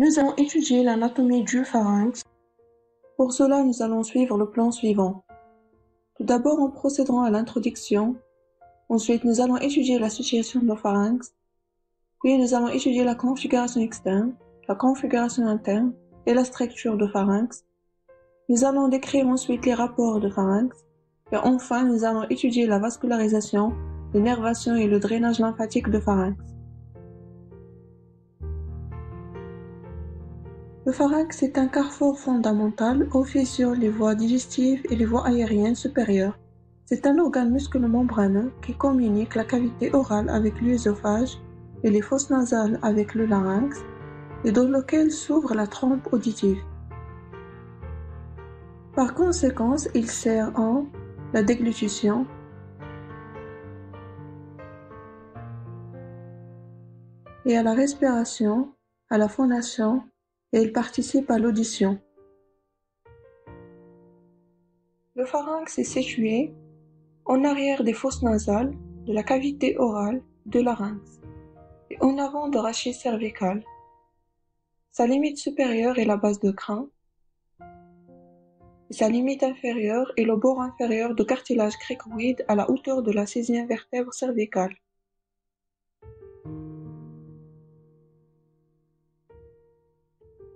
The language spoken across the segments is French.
Nous allons étudier l'anatomie du pharynx. Pour cela, nous allons suivre le plan suivant. Tout d'abord, on procédera à l'introduction. Ensuite, nous allons étudier la situation de pharynx. Puis, nous allons étudier la configuration externe, la configuration interne et la structure de pharynx. Nous allons décrire ensuite les rapports de pharynx. Et enfin, nous allons étudier la vascularisation, l'énervation et le drainage lymphatique de pharynx. Le pharynx est un carrefour fondamental officiant les voies digestives et les voies aériennes supérieures. C'est un organe musculo-membraneux qui communique la cavité orale avec l'œsophage et les fosses nasales avec le larynx et dans lequel s'ouvre la trompe auditive. Par conséquent, il sert en la déglutition, et à la respiration, à la phonation, et il participe à l'audition. Le pharynx est situé en arrière des fosses nasales, de la cavité orale, de larynx, et en avant de rachis cervical. Sa limite supérieure est la base de crâne, sa limite inférieure est le bord inférieur du cartilage cricoïde à la hauteur de la sixième vertèbre cervicale.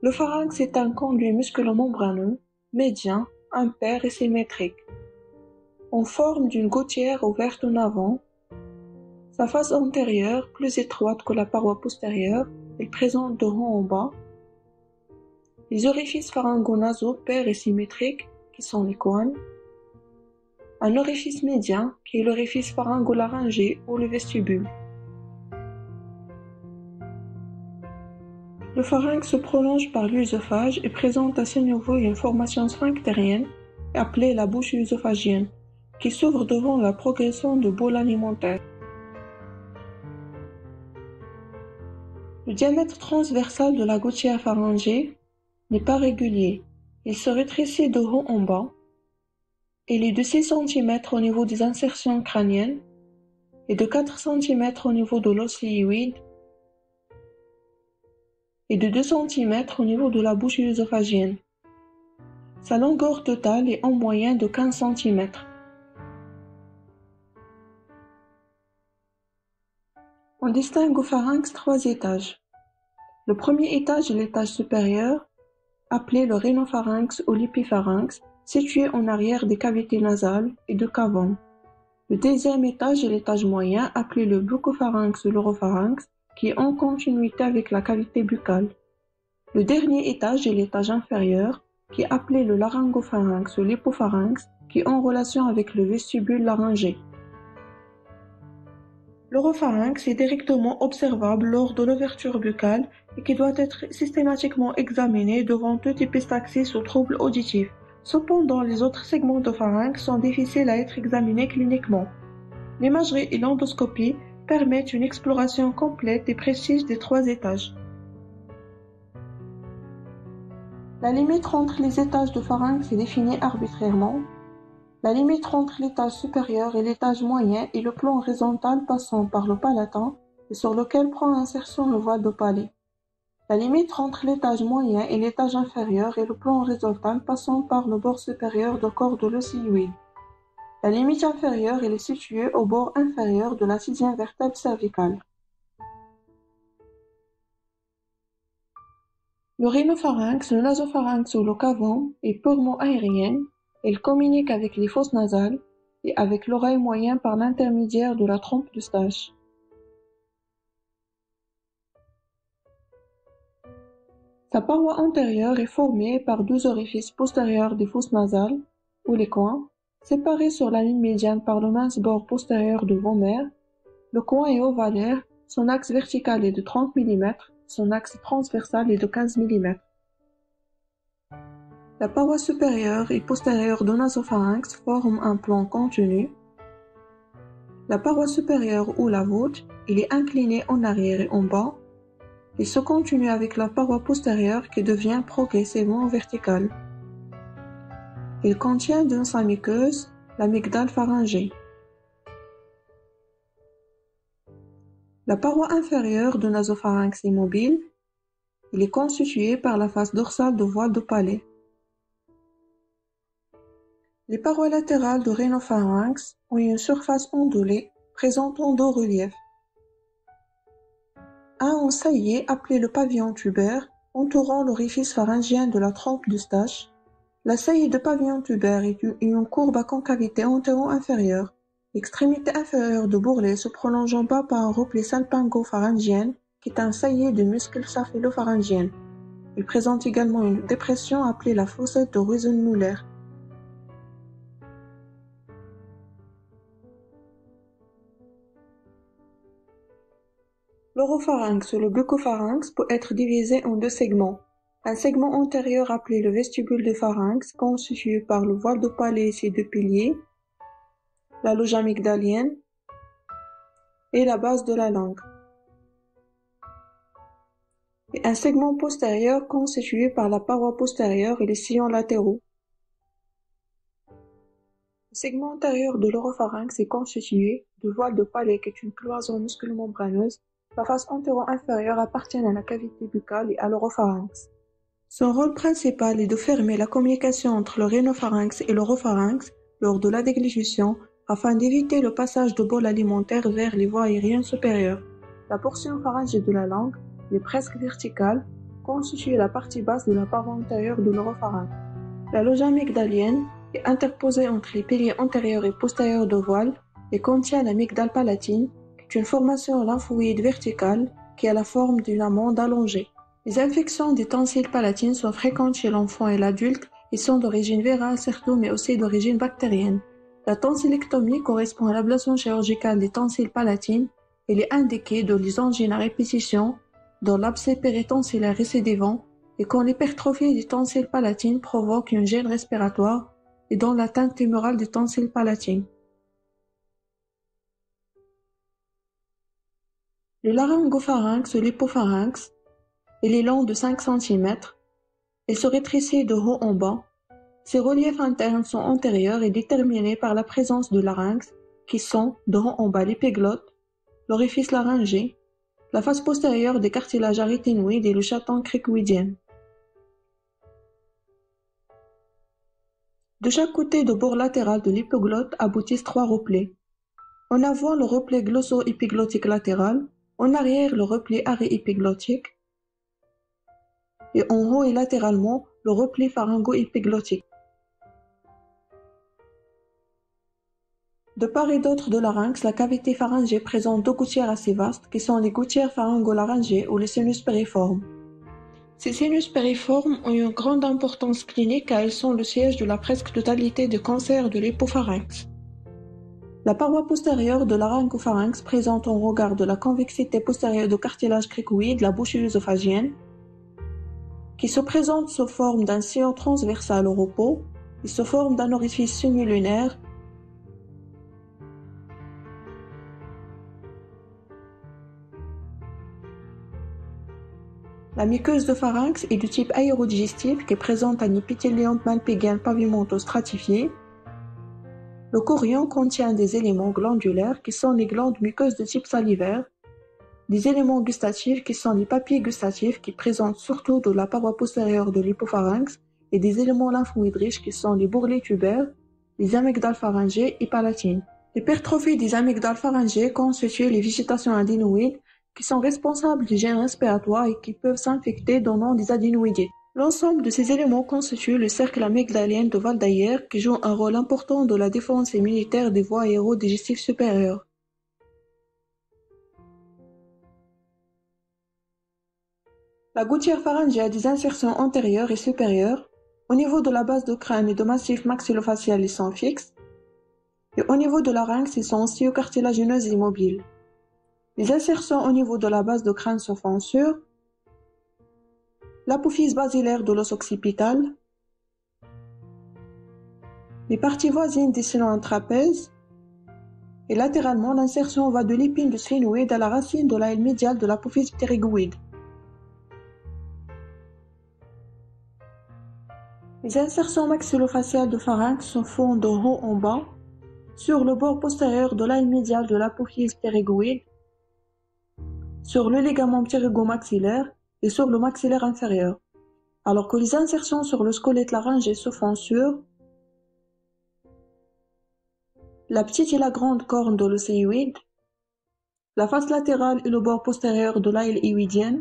Le pharynx est un conduit musculo-membraneux, médian, impair et symétrique, en forme d'une gouttière ouverte en avant. Sa face antérieure, plus étroite que la paroi postérieure, est présente de haut en bas les orifices pharyngonasaux pairs et symétriques, qui sont les coins, un orifice médian, qui est l'orifice pharyngolaryngé ou le vestibule. Le pharynx se prolonge par l'œsophage et présente à ce niveau une formation sphinctérienne appelée la bouche œsophagienne, qui s'ouvre devant la progression de bol alimentaire. Le diamètre transversal de la gouttière pharyngée n'est pas régulier, il se rétrécit de haut en bas, il est de 6 cm au niveau des insertions crâniennes et de 4 cm au niveau de l'os de 2 cm au niveau de la bouche œsophagienne. Sa longueur totale est en moyenne de 15 cm. On distingue au pharynx trois étages. Le premier étage est l'étage supérieur appelé le rhinopharynx ou l'épipharynx, situé en arrière des cavités nasales et de cavum. Le deuxième étage est l'étage moyen, appelé le buccopharynx ou l'oropharynx, qui est en continuité avec la cavité buccale. Le dernier étage est l'étage inférieur, qui est appelé le laryngopharynx ou l'hypopharynx, qui est en relation avec le vestibule laryngé. L'oropharynx est directement observable lors de l'ouverture buccale et qui doit être systématiquement examiné devant toute épistaxie ou trouble auditif. Cependant, les autres segments de pharynx sont difficiles à être examinés cliniquement. L'imagerie et l'endoscopie permettent une exploration complète et précise des trois étages. La limite entre les étages de pharynx est définie arbitrairement la limite entre l'étage supérieur et l'étage moyen est le plan horizontal passant par le palatin et sur lequel prend insertion le voile de palais. La limite entre l'étage moyen et l'étage inférieur est le plan horizontal passant par le bord supérieur du corps de l'osioïde. La limite inférieure est située au bord inférieur de la sixième vertèbre cervicale. Le rhinopharynx, le nasopharynx ou le cavum est purement aérienne elle communique avec les fosses nasales et avec l'oreille moyenne par l'intermédiaire de la trompe d'Eustache. Sa paroi antérieure est formée par deux orifices postérieurs des fosses nasales, ou les coins, séparés sur la ligne médiane par le mince bord postérieur de Vomer. Le coin est ovalaire, son axe vertical est de 30 mm, son axe transversal est de 15 mm. La paroi supérieure et postérieure de nasopharynx forment un plan continu. La paroi supérieure ou la voûte, il est inclinée en arrière et en bas, et se continue avec la paroi postérieure qui devient progressivement verticale. Il contient dans sa muqueuse l'amygdale pharyngée. La paroi inférieure de nasopharynx est mobile Il est constitué par la face dorsale de voile de palais. Les parois latérales du rhinopharynx ont une surface ondulée présentant deux reliefs. Un ensaillé appelé le pavillon tubaire entourant l'orifice pharyngien de la trompe d'Eustache. La saillie de pavillon tubaire est une courbe à concavité antéro-inférieure, l'extrémité inférieure de bourrelet se prolongeant bas par un repli salpingo-pharyngien qui est un saillie de muscle saphélo-pharyngien. Il présente également une dépression appelée la fossette de Riesenmüller. L'oropharynx ou le buccopharynx peut être divisé en deux segments. Un segment antérieur appelé le vestibule du pharynx, constitué par le voile de palais et ses deux piliers, la loge amygdalienne et la base de la langue. Et un segment postérieur constitué par la paroi postérieure et les sillons latéraux. Le segment antérieur de l'oropharynx est constitué de voile de palais qui est une cloison musculo-membraneuse la face antéro-inférieure appartient à la cavité buccale et à l'oropharynx. Son rôle principal est de fermer la communication entre le rhinopharynx et l'oropharynx lors de la déglutition afin d'éviter le passage de bol alimentaire vers les voies aériennes supérieures. La portion pharyngée de la langue est presque verticale, constitue la partie basse de la paroi antérieure de l'oropharynx. La loge amygdalienne est interposée entre les piliers antérieurs et postérieurs de voile et contient l'amygdale palatine une formation lymphoïde verticale qui a la forme d'une amande allongée. Les infections des tonsilles palatines sont fréquentes chez l'enfant et l'adulte et sont d'origine virale surtout mais aussi d'origine bactérienne. La tonsillectomie correspond à l'ablation chirurgicale des tonsilles palatines. Elle est indiquée dans les angines à répétition, dans l'abcès péritonsillaire récidivant et quand l'hypertrophie des tonsilles palatines provoque une gêne respiratoire et dans l'atteinte tumorale des tonsilles palatines. Le laryngopharynx ou l'hypopharynx, il est long de 5 cm et se rétrécit de haut en bas. Ses reliefs internes sont antérieurs et déterminés par la présence de larynx qui sont, de haut en bas, l'épiglotte, l'orifice laryngé, la face postérieure des cartilages aryténoïdes et le chaton cricoïdien. De chaque côté de bord latéral de l'épiglotte aboutissent trois replets. En avant le replet glosso-épiglottique latéral, en arrière, le repli arrêt-épiglottique et en haut et latéralement, le repli pharyngo-épiglottique. De part et d'autre de larynx, la cavité pharyngée présente deux gouttières assez vastes qui sont les gouttières pharyngo-laryngées ou les sinus périformes. Ces sinus périformes ont une grande importance clinique car elles sont le siège de la presque totalité des cancers de l'hypopharynx. La paroi postérieure de laryngopharynx présente en regard de la convexité postérieure du cartilage cricoïde la bouche œsophagienne, qui se présente sous forme d'un sillon transversal au repos et sous forme d'un orifice semi-lunaire. La muqueuse de pharynx est du type aérodigestif qui présente un épithélium malpigien pavimento-stratifié le chorion contient des éléments glandulaires qui sont les glandes muqueuses de type salivaire, des éléments gustatifs qui sont les papiers gustatifs qui présentent surtout de la paroi postérieure de l'hypopharynx et des éléments lymphoïdes riches qui sont les bourrelets tubaires, les amygdales pharyngées et palatines. L'hypertrophie des amygdales pharyngées constitue les végétations adénoïdes qui sont responsables des gènes respiratoires et qui peuvent s'infecter donnant des adénoïdies. L'ensemble de ces éléments constitue le cercle amygdalien de Waldeyer qui joue un rôle important dans la défense immunitaire des voies aérodigestives supérieures. La gouttière pharyngée a des insertions antérieures et supérieures. Au niveau de la base de crâne et de massif maxillofacial, ils sont fixes. Et au niveau de larynx, ils sont aussi cartilagineuses et immobiles. Les insertions au niveau de la base de crâne se font sur l'apophyse basilaire de l'os occipital, les parties voisines dessinant un trapèze, et latéralement l'insertion va de l'épine du sphénoïde à la racine de l'aile médiale de l'apophyse ptérygoïde. Les insertions maxillofaciales de pharynx se font de haut en bas, sur le bord postérieur de l'aile médiale de l'apophyse ptérygoïde, sur le ligament ptérygomaxillaire et sur le maxillaire inférieur, alors que les insertions sur le squelette laryngé se font sur la petite et la grande corne de l'océoïde, la face latérale et le bord postérieur de l'aile hyoïdienne,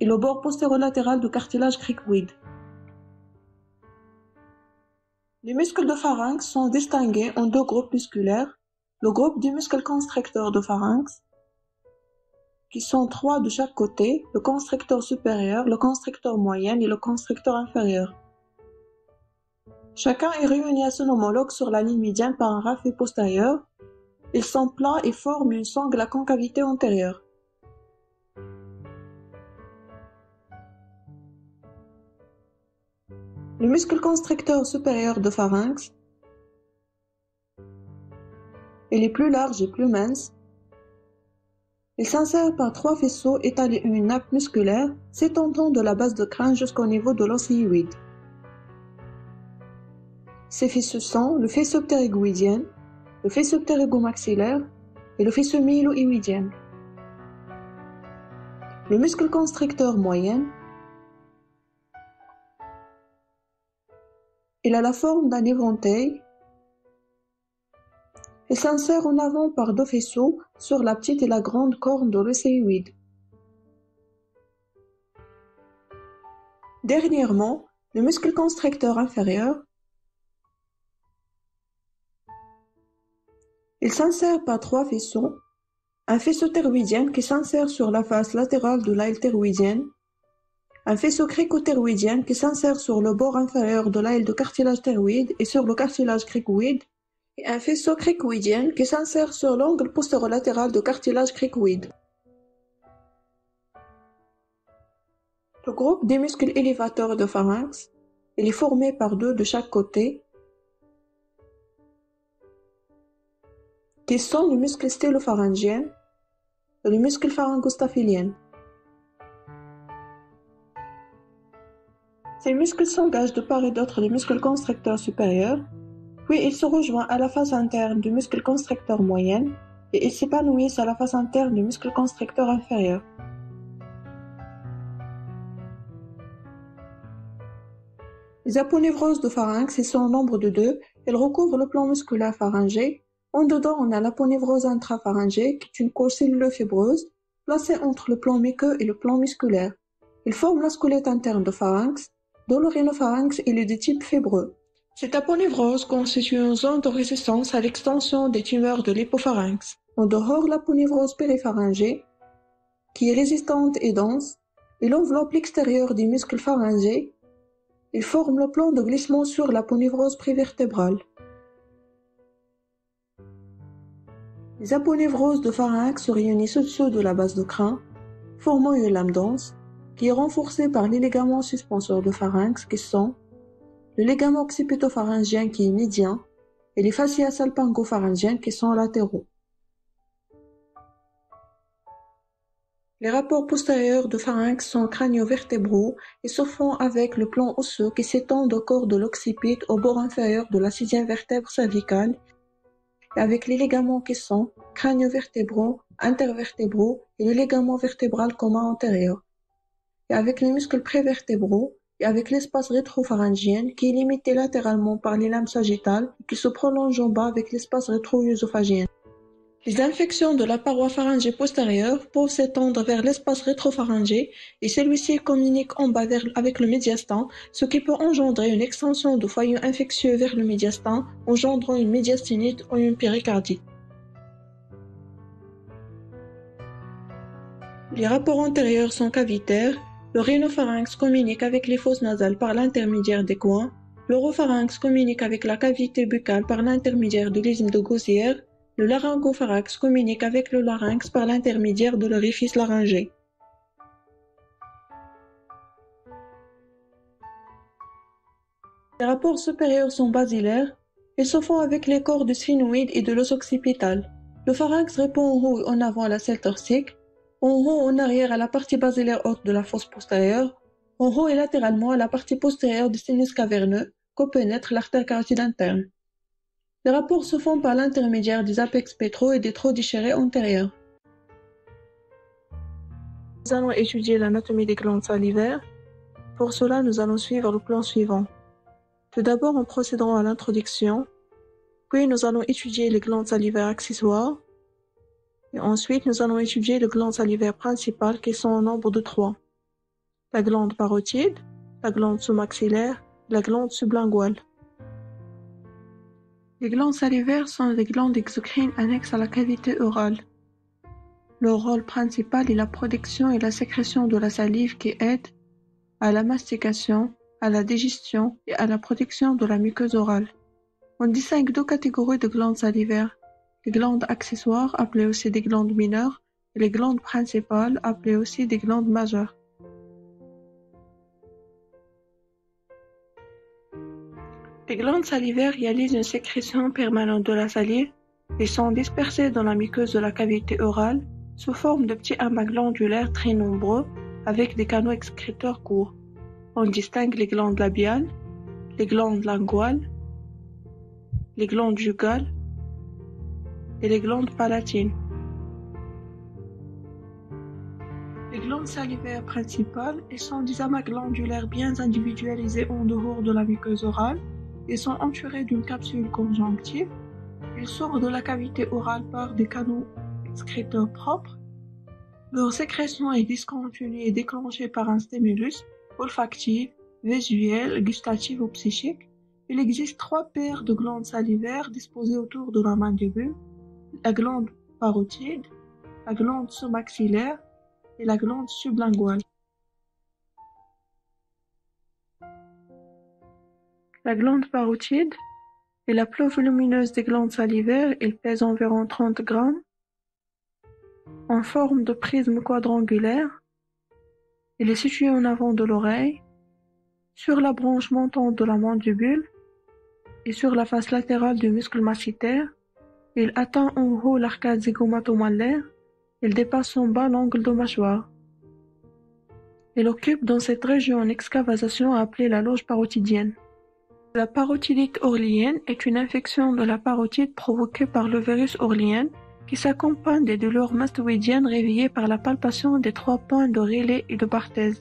et le bord postérolatéral du cartilage cricoïde. Les muscles de pharynx sont distingués en deux groupes musculaires, le groupe des muscles constricteurs de pharynx, qui sont trois de chaque côté, le constricteur supérieur, le constricteur moyen et le constricteur inférieur. Chacun est réuni à son homologue sur la ligne médiane par un rafet postérieur. Ils sont plats et forment une sangle à concavité antérieure. Le muscle constricteur supérieur de pharynx il est plus large et plus mince. Il s'insère par trois faisceaux étalés une nappe musculaire s'étendant de la base de crâne jusqu'au niveau de l'océoïde. Ces faisceaux sont le faisceau ptérygoïdien, le faisceau ptérygomaxillaire et le faisceau myélo-hyoïdien. Le muscle constricteur moyen Il a la forme d'un éventail. Il s'insère en avant par deux faisceaux sur la petite et la grande corne de l'océoïde. Dernièrement, le muscle constricteur inférieur. Il s'insère par trois faisceaux. Un faisceau thyroïdien qui s'insère sur la face latérale de l'aile thyroïdienne un faisceau cricothyroïdien qui s'insère sur le bord inférieur de l'aile de cartilage thyroïde et sur le cartilage cricoïde, et un faisceau cricoïdien qui s'insère sur l'angle postérolatéral du cartilage cricoïde. Le groupe des muscles élévateurs de pharynx, il est formé par deux de chaque côté, qui sont le muscle stélopharyngien et le muscle pharyngostaphylien. Ces muscles s'engagent de part et d'autre des muscles constricteurs supérieurs, puis ils se rejoignent à la face interne du muscle constricteur moyen et ils s'épanouissent à la face interne du muscle constricteur inférieur. Les aponevroses de pharynx, sont au nombre de deux. Elles recouvrent le plan musculaire pharyngé. En dedans, on a l'aponévrose intrapharyngée, qui est une couche celluleux-fibreuse, placée entre le plan muqueux et le plan musculaire. Il forme la squelette interne de pharynx, dont le rhinopharynx est de type fibreux. Cette aponévrose constitue une zone de résistance à l'extension des tumeurs de l'hypopharynx. En dehors, l'aponévrose péripharyngée, qui est résistante et dense, il enveloppe l'extérieur des muscles pharyngés. Il forme le plan de glissement sur l'aponévrose prévertébrale. Les aponévroses de pharynx se réunissent au-dessous de la base de crâne, formant une lame dense, qui est renforcé par les ligaments suspenseurs de pharynx qui sont le ligament occipitopharyngien qui est médian et les fascias salpingopharyngiens qui sont latéraux. Les rapports postérieurs de pharynx sont crânio-vertébraux et se font avec le plan osseux qui s'étend au corps de l'occipite au bord inférieur de la sixième vertèbre cervicale et avec les ligaments qui sont crânio-vertébraux, intervertébraux et le ligament vertébral commun antérieur avec les muscles prévertébraux et avec l'espace rétropharyngien qui est limité latéralement par les lames sagittales et qui se prolonge en bas avec l'espace rétro-œsophagien. Les infections de la paroi pharyngée postérieure peuvent s'étendre vers l'espace rétropharyngé et celui-ci communique en bas avec le médiastin, ce qui peut engendrer une extension de foyers infectieux vers le médiastin, engendrant une médiastinite ou une péricardite. Les rapports antérieurs sont cavitaires le rhinopharynx communique avec les fosses nasales par l'intermédiaire des coins. L'oropharynx communique avec la cavité buccale par l'intermédiaire de l'isthme de Gaussière. Le laryngopharynx communique avec le larynx par l'intermédiaire de l'orifice laryngé. Les rapports supérieurs sont basilaires et se font avec les corps du sphenoïde et de l'os occipital. Le pharynx répond en haut en avant à la selle torsique en haut en arrière à la partie basilaire haute de la fosse postérieure, en haut et latéralement à la partie postérieure du sinus caverneux que pénètre l'artère carotide interne. Les rapports se font par l'intermédiaire des apex pétraux et des trochdichérés antérieurs. Nous allons étudier l'anatomie des glandes salivaires. Pour cela, nous allons suivre le plan suivant. Tout d'abord, nous procéderons à l'introduction, puis nous allons étudier les glandes salivaires accessoires, ensuite nous allons étudier les glandes salivaires principales qui sont au nombre de trois. La glande parotide, la glande sous-maxillaire, la glande sublinguale. Les glandes salivaires sont des glandes exocrines annexes à la cavité orale. Leur rôle principal est la production et la sécrétion de la salive qui aide à la mastication, à la digestion et à la protection de la muqueuse orale. On distingue deux catégories de glandes salivaires, les glandes accessoires appelées aussi des glandes mineures et les glandes principales appelées aussi des glandes majeures. Les glandes salivaires réalisent une sécrétion permanente de la salive et sont dispersées dans la muqueuse de la cavité orale sous forme de petits amas glandulaires très nombreux avec des canaux excréteurs courts. On distingue les glandes labiales, les glandes linguales, les glandes jugales les glandes palatines. Les glandes salivaires principales sont des amas glandulaires bien individualisés en dehors de la muqueuse orale ils sont entourés d'une capsule conjonctive. Ils sortent de la cavité orale par des canaux excréteurs propres. Leur sécrétion est discontinue et déclenchée par un stimulus olfactif, visuel, gustatif ou psychique. Il existe trois paires de glandes salivaires disposées autour de la mandibule, la glande parotide, la glande sous-maxillaire et la glande sublinguale. La glande parotide est la plus volumineuse des glandes salivaires, elle pèse environ 30 grammes. En forme de prisme quadrangulaire, elle est située en avant de l'oreille, sur la branche montante de la mandibule et sur la face latérale du muscle masséter. Il atteint en haut l'arcade zygomatomallaire, il dépasse en bas l'angle de mâchoire. Elle occupe dans cette région une excavation appelée la loge parotidienne. La parotidite orlienne est une infection de la parotide provoquée par le virus orlien qui s'accompagne des douleurs mastoïdiennes réveillées par la palpation des trois points de Riley et de Barthez,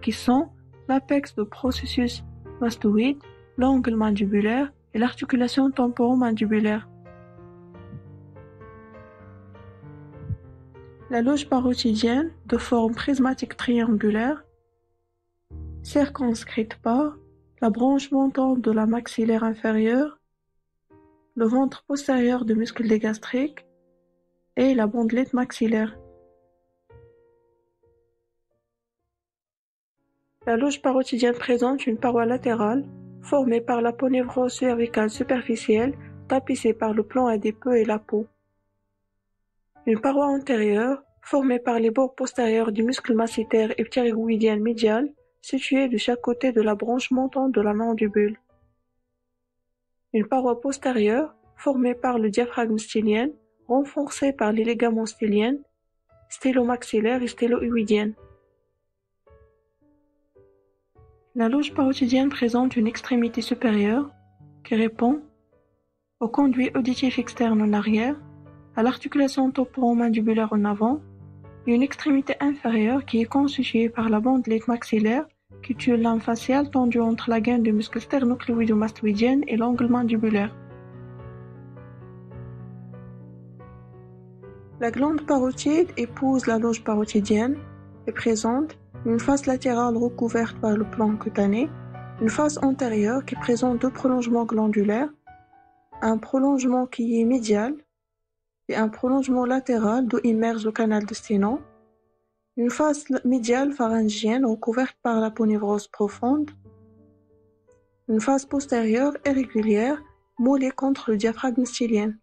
qui sont l'apex du processus mastoïde, l'angle mandibulaire et l'articulation temporomandibulaire. La loge parotidienne, de forme prismatique triangulaire, circonscrite par la branche montante de la maxillaire inférieure, le ventre postérieur du muscle dégastrique et la bandelette maxillaire. La loge parotidienne présente une paroi latérale formée par la ponévrose cervicale superficielle tapissée par le plan adipeux et la peau. Une paroi antérieure formée par les bords postérieurs du muscle masséter et ptérygoïdien médial située de chaque côté de la branche montante de la mandibule. Une paroi postérieure, formée par le diaphragme stylien, renforcée par les ligaments styliens, stylomaxillaire et stylo-huidienne. La loge parotidienne présente une extrémité supérieure qui répond au conduit auditif externe en arrière, à l'articulation temporomandibulaire en avant, une extrémité inférieure qui est constituée par la bandelette maxillaire qui tue l'âme faciale tendue entre la gaine du muscle sternocleidomastoïdien et l'angle mandibulaire. La glande parotide épouse la loge parotidienne et présente une face latérale recouverte par le plan cutané, une face antérieure qui présente deux prolongements glandulaires, un prolongement qui est médial et un prolongement latéral d'où immerge le canal de Sténon, une face médiale pharyngienne recouverte par la ponévrose profonde. Une face postérieure irrégulière moulée contre le diaphragme stylien.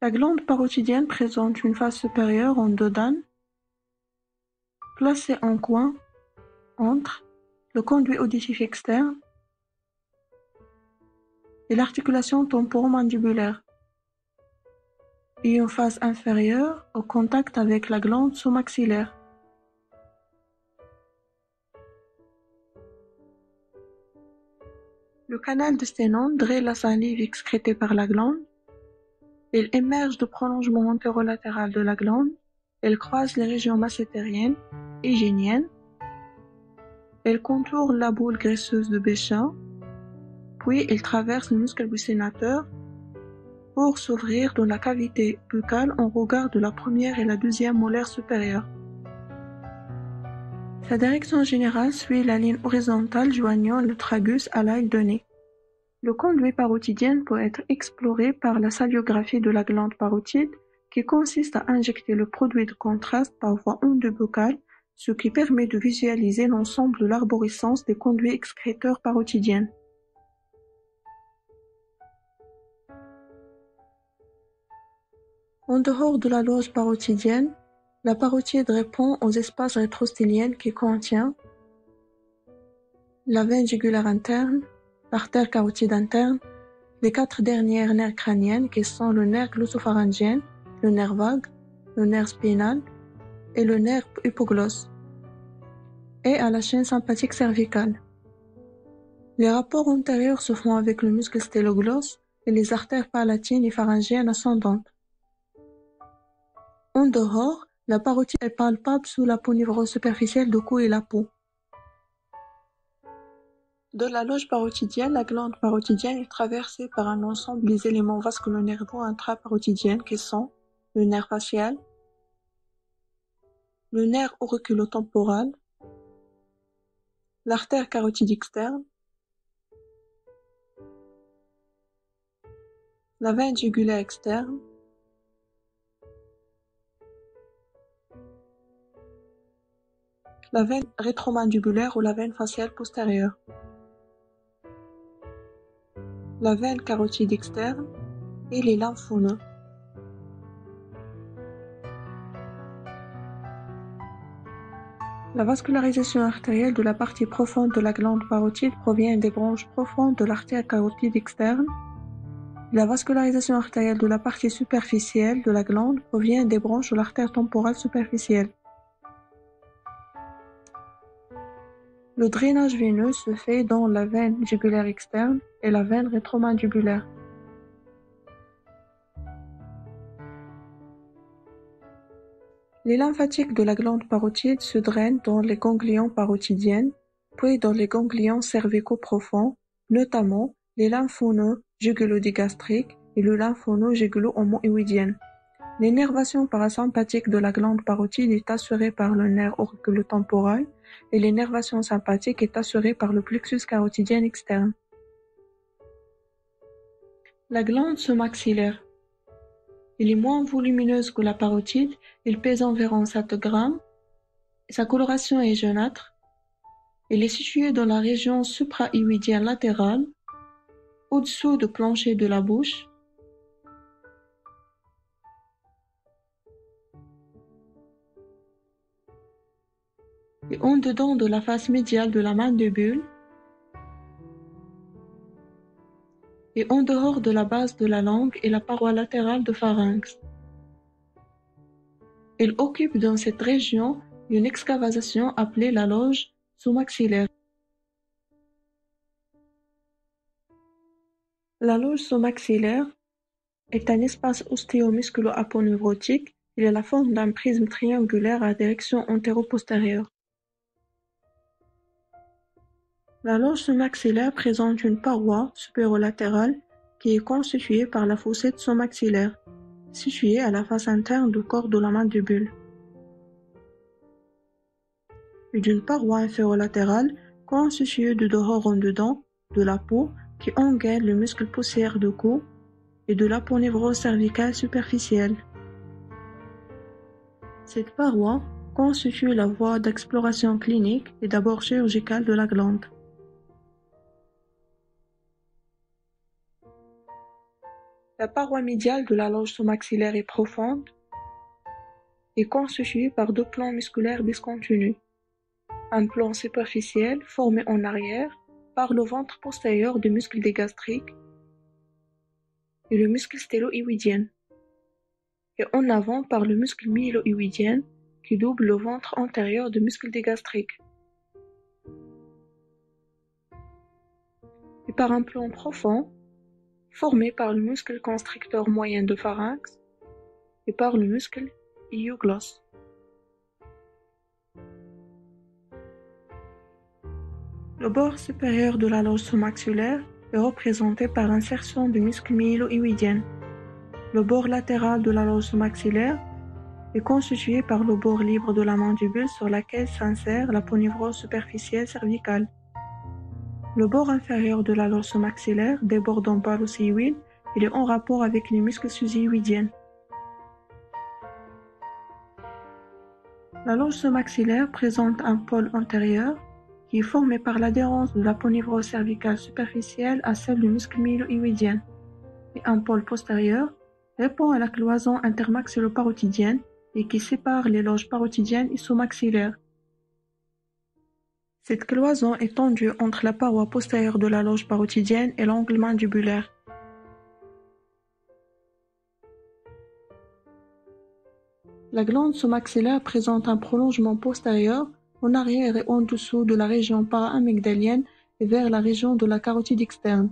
La glande parotidienne présente une face supérieure en deux danes, placée en coin entre le conduit auditif externe et l'articulation temporomandibulaire et une face inférieure au contact avec la glande sous-maxillaire. Le canal de Sténon draine la salive excrétée par la glande. Il émerge du prolongement antérolatéral de la glande, il croise les régions masséteriennes et géniennes, il contourne la boule graisseuse de Béchin, puis il traverse le muscle buccinateur pour s'ouvrir dans la cavité buccale en regard de la première et la deuxième molaire supérieure. Sa direction générale suit la ligne horizontale joignant le tragus à l'œil donné. Le conduit parotidien peut être exploré par la saliographie de la glande parotide qui consiste à injecter le produit de contraste par voie onde-buccale, ce qui permet de visualiser l'ensemble de l'arborescence des conduits excréteurs parotidiens. En dehors de la loge parotidienne, la parotide répond aux espaces rétrostyliens qui contient la veine jugulaire interne, l'artère carotide interne, les quatre dernières nerfs crâniennes qui sont le nerf glossopharyngien, le nerf vague, le nerf spinal et le nerf hypoglosse, et à la chaîne sympathique cervicale. Les rapports antérieurs se font avec le muscle stéloglosse et les artères palatines et pharyngiennes ascendantes. En dehors, la parotide est palpable sous la peau superficielle du cou et la peau. De la loge parotidienne, la glande parotidienne est traversée par un ensemble des éléments vasculonerveux intraparotidiens qui sont le nerf facial, le nerf auriculotemporal, l'artère carotide externe, la veine jugulaire externe, la veine rétromandibulaire ou la veine faciale postérieure la veine carotide externe et les lymphonodes. La vascularisation artérielle de la partie profonde de la glande parotide provient des branches profondes de l'artère carotide externe. La vascularisation artérielle de la partie superficielle de la glande provient des branches de l'artère temporale superficielle. Le drainage veineux se fait dans la veine jugulaire externe et la veine rétromandibulaire. Les lymphatiques de la glande parotide se drainent dans les ganglions parotidiennes, puis dans les ganglions cervico-profonds, notamment les lymphonodes jugulodigastriques et le lymphono jugulo-homoïdien. L'énervation parasympathique de la glande parotide est assurée par le nerf auriculotemporal et l'énervation sympathique est assurée par le plexus carotidien externe. La glande sous-maxillaire. Elle est moins volumineuse que la parotide, elle pèse environ 7 grammes, sa coloration est jaunâtre, elle est située dans la région supra-hyoïdienne latérale, au-dessous du plancher de la bouche, et en dedans de la face médiale de la mandibule et en dehors de la base de la langue et la paroi latérale de pharynx. Il occupe dans cette région une excavation appelée la loge sous-maxillaire. La loge sous-maxillaire est un espace ostéomusculo-aponeurotique. Il a la forme d'un prisme triangulaire à direction antéro-postérieure. La loge sous-maxillaire présente une paroi supérolatérale qui est constituée par la fossette sous-maxillaire, située à la face interne du corps de la mandibule, et d'une paroi inférolatérale constituée de dehors en dedans de la peau qui engaine le muscle poussière du cou et de l'aponevrose cervicale superficielle. Cette paroi constitue la voie d'exploration clinique et d'abord chirurgicale de la glande. La paroi médiale de la loge sous-maxillaire est profonde et constituée par deux plans musculaires discontinus. Un plan superficiel formé en arrière par le ventre postérieur du muscle dégastrique et le muscle stélo-hyoïdien, et en avant par le muscle myélo-hyoïdien qui double le ventre antérieur du muscle dégastrique. Et par un plan profond formé par le muscle constricteur moyen de pharynx et par le muscle iugloss. Le bord supérieur de la loge sous-maxillaire est représenté par l'insertion du muscle myélo-hyoïdien. Le bord latéral de la loge sous-maxillaire est constitué par le bord libre de la mandibule sur laquelle s'insère la ponevrose superficielle cervicale. Le bord inférieur de la loge maxillaire débordant par le il est en rapport avec les muscles sus-hyoïdiens. La loge maxillaire présente un pôle antérieur qui est formé par l'adhérence de la ponevrose cervicale superficielle à celle du muscle myélo-hyoïdien, et un pôle postérieur répond à la cloison intermaxilloparotidienne et qui sépare les loges parotidiennes et sous-maxillaires. Cette cloison est tendue entre la paroi postérieure de la loge parotidienne et l'angle mandibulaire. La glande sous-maxillaire présente un prolongement postérieur en arrière et en dessous de la région para-amygdalienne et vers la région de la carotide externe,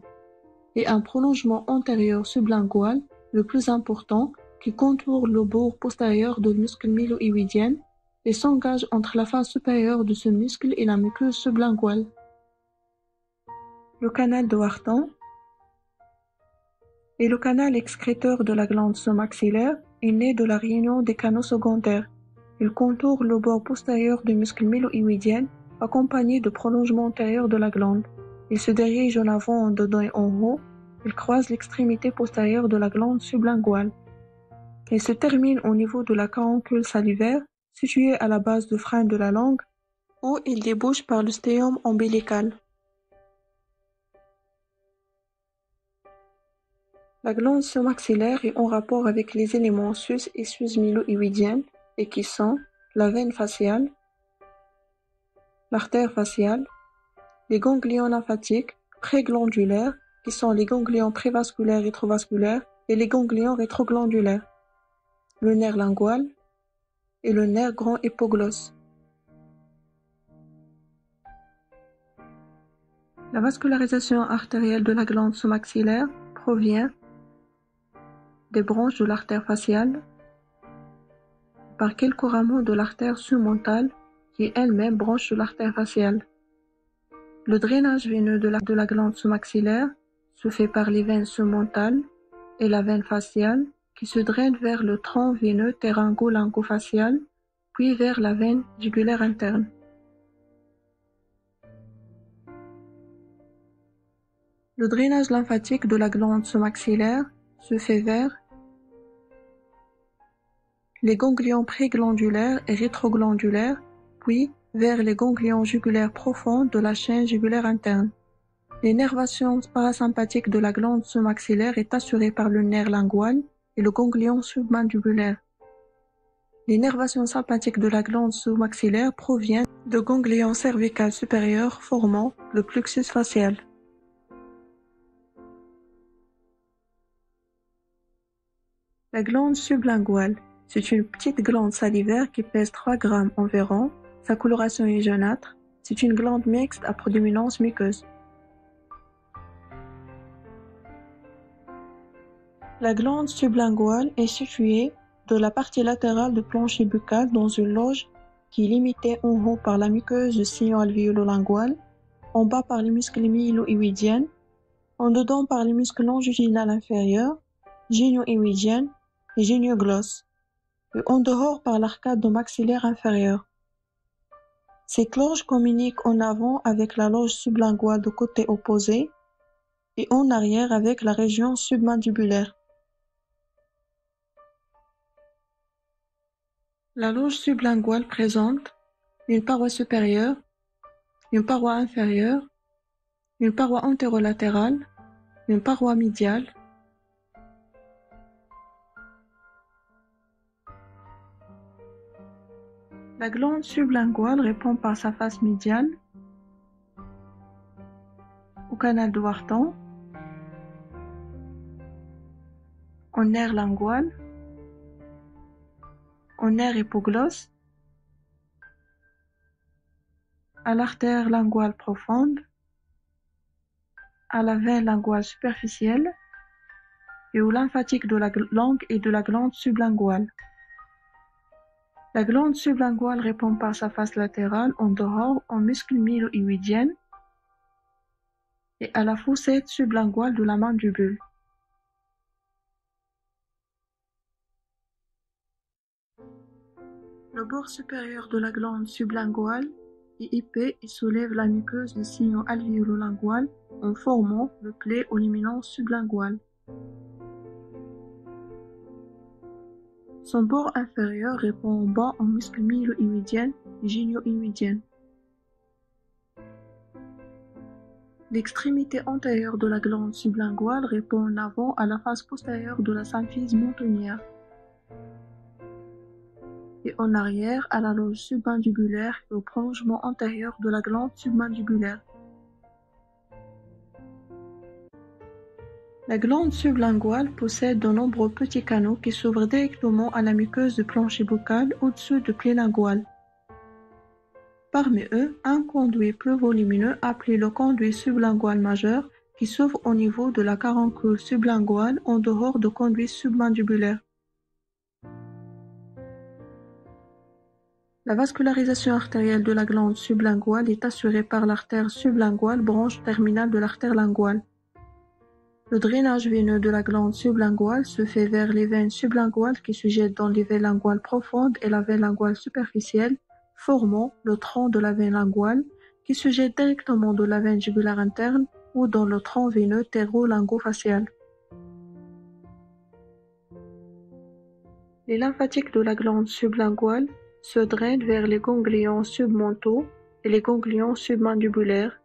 et un prolongement antérieur sublingual, le plus important, qui contourne le bord postérieur du muscle mylohyoïdien et s'engage entre la face supérieure de ce muscle et la muqueuse sublinguale. Le canal de Wharton est le canal excréteur de la glande sous-maxillaire est né de la réunion des canaux secondaires. Il contourne le bord postérieur du muscle mylohyoïdien accompagné de prolongement antérieur de la glande. Il se dirige en avant, en dedans et en haut. Il croise l'extrémité postérieure de la glande sublinguale. Il se termine au niveau de la caroncule salivaire, située à la base du frein de la langue, où il débouche par le stéum ombilical. La glande sous-maxillaire est en rapport avec les éléments sus et sus-mylohyoïdiens et qui sont la veine faciale, l'artère faciale, les ganglions lymphatiques préglandulaires qui sont les ganglions prévasculaires rétrovasculaires et les ganglions rétroglandulaires, le nerf lingual et le nerf grand hypoglosse. La vascularisation artérielle de la glande sous-maxillaire provient des branches de l'artère faciale par quelques rameaux de l'artère submentale qui elle-même branche de l'artère faciale. Le drainage veineux de la, glande sous-maxillaire se fait par les veines submentales et la veine faciale qui se draine vers le tronc veineux théringo-lingofacial puis vers la veine jugulaire interne. Le drainage lymphatique de la glande sous-maxillaire se fait vers les ganglions préglandulaires et rétroglandulaires, puis vers les ganglions jugulaires profonds de la chaîne jugulaire interne. L'énervation parasympathique de la glande sous-maxillaire est assurée par le nerf lingual et le ganglion submandibulaire. L'énervation sympathique de la glande sous-maxillaire provient de ganglion cervical supérieur formant le plexus facial. La glande sublinguale c'est une petite glande salivaire qui pèse 3 grammes environ. Sa coloration est jaunâtre. C'est une glande mixte à prédominance muqueuse. La glande sublinguale est située de la partie latérale du plancher buccal dans une loge qui est limitée en haut par la muqueuse du sillon alvéolo-lingual, en bas par les muscles myélo-hyoïdiens, en dedans par les muscles longitudinales inférieurs, génio-hyoïdiens et génioglosse et en dehors par l'arcade maxillaire inférieur. Cette loge communique en avant avec la loge sublinguale de côté opposé et en arrière avec la région submandibulaire. La loge sublinguale présente une paroi supérieure, une paroi inférieure, une paroi antérolatérale, une paroi médiale, La glande sublinguale répond par sa face médiane au canal de Wharton, au nerf lingual, au nerf hypoglosse, à l'artère linguale profonde, à la veine linguale superficielle ou lymphatique de la langue et de la glande sublinguale. La glande sublinguale répond par sa face latérale en dehors en muscle mylo-hyoïdien et à la fossette sublinguale de la mandibule. Le bord supérieur de la glande sublinguale est épais et soulève la muqueuse du sillon alvéolo-lingual en formant le pli au sublingual. Son bord inférieur répond en bas en muscle mylo-hyoïdien et gynio-hyoïdien. L'extrémité antérieure de la glande sublinguale répond en avant à la face postérieure de la symphyse mentonnière et en arrière à la loge submandibulaire et au prolongement antérieur de la glande submandibulaire. La glande sublinguale possède de nombreux petits canaux qui s'ouvrent directement à la muqueuse du plancher buccal au-dessus du pli lingual. Parmi eux, un conduit plus volumineux appelé le conduit sublingual majeur qui s'ouvre au niveau de la caroncule sublinguale en dehors du conduit submandibulaire. La vascularisation artérielle de la glande sublinguale est assurée par l'artère sublinguale branche terminale de l'artère linguale. Le drainage veineux de la glande sublinguale se fait vers les veines sublinguales qui se jettent dans les veines linguales profondes et la veine linguale superficielle, formant le tronc de la veine linguale qui se jette directement de la veine jugulaire interne ou dans le tronc veineux théro-lingo-facial. Les lymphatiques de la glande sublinguale se drainent vers les ganglions submentaux et les ganglions submandibulaires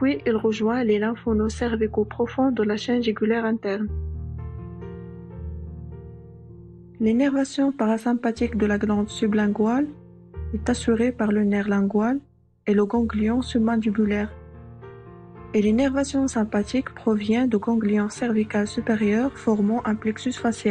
puis il rejoint les lymphonodes cervico-profonds de la chaîne jugulaire interne. L'énervation parasympathique de la glande sublinguale est assurée par le nerf lingual et le ganglion submandibulaire. Et l'énervation sympathique provient du ganglion cervical supérieur formant un plexus facial.